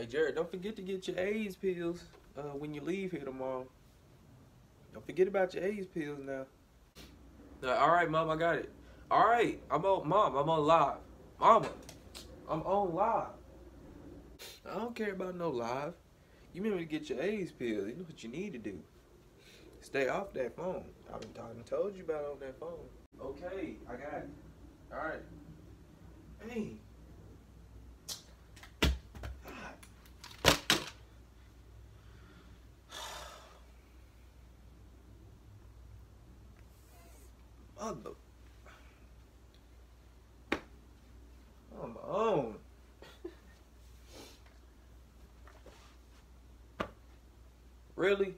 Hey Jared, don't forget to get your AIDS pills uh, when you leave here tomorrow. Don't forget about your AIDS pills now. Uh, all right, mom, I got it. All right, I'm on, mom, I'm on live. Mama, I'm on live. I don't care about no live. You remember to get your AIDS pills. You know what you need to do. Stay off that phone. I've been talking, told you about it on that phone. Okay, I got it. All right. Hey. Mother. On my own. really?